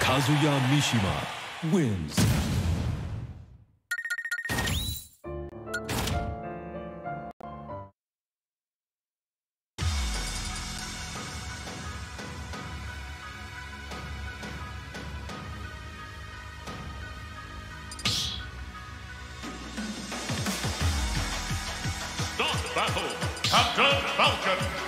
Kazuya Mishima wins. Battle, Captain Falcon.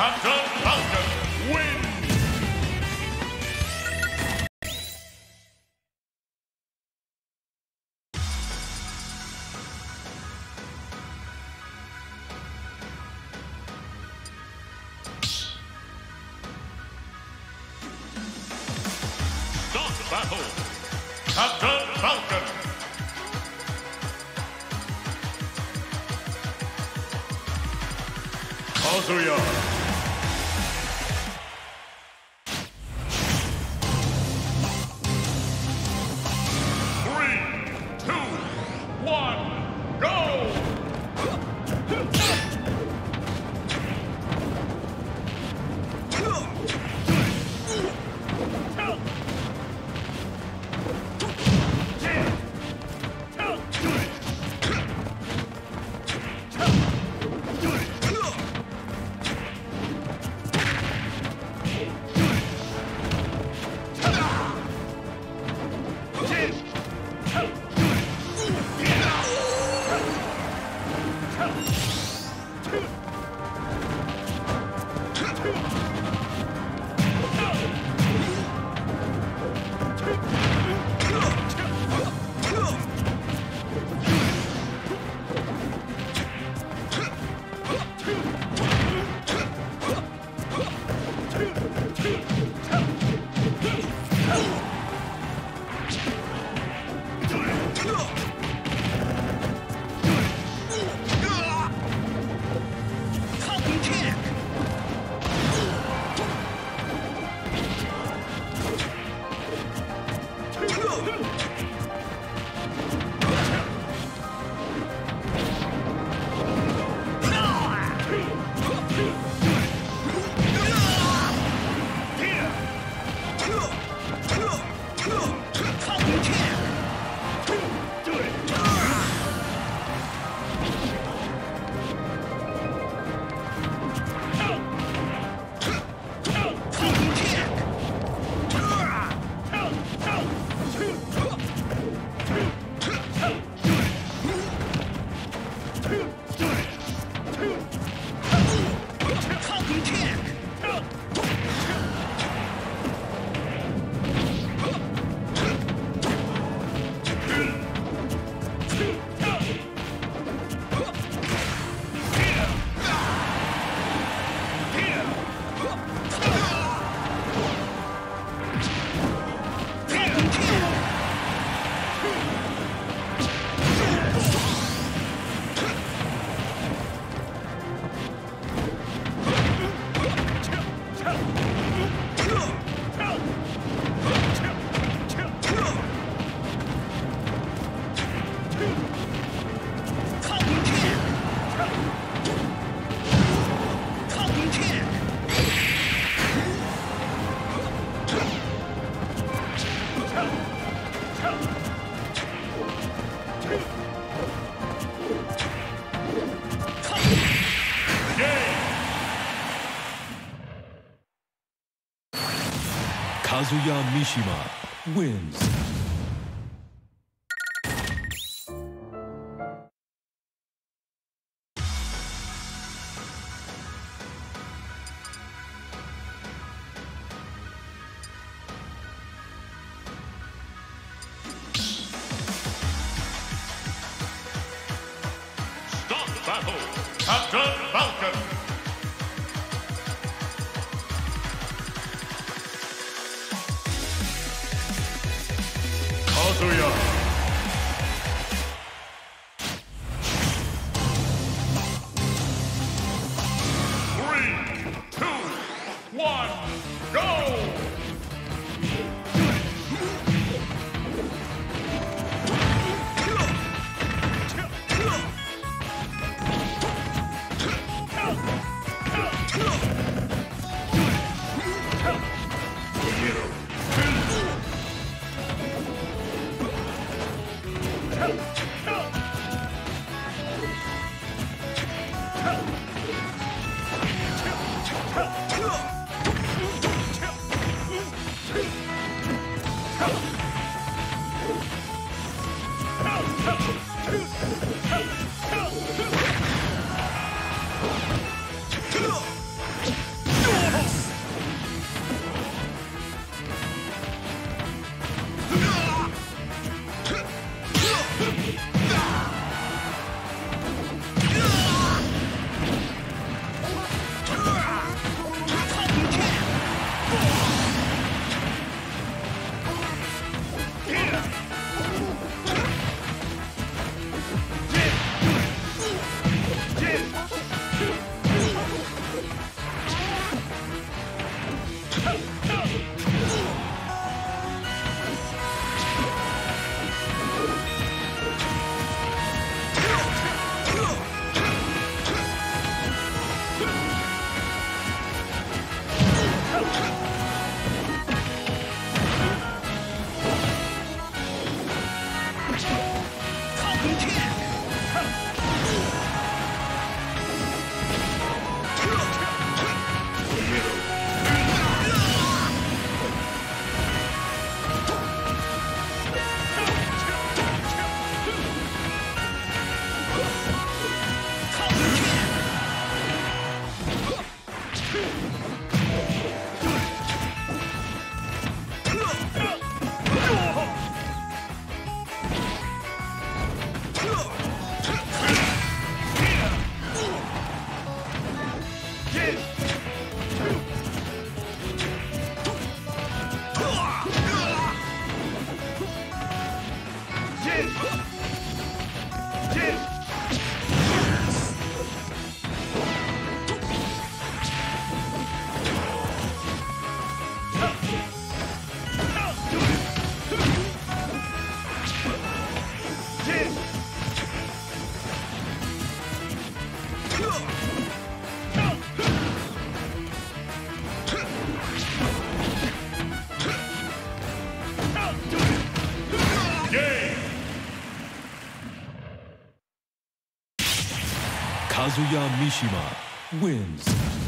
Captain Falcon wins. Start battle. Captain Falcon. Kazuya. Kazuya Mishima wins. Come on. Get Mishima wins.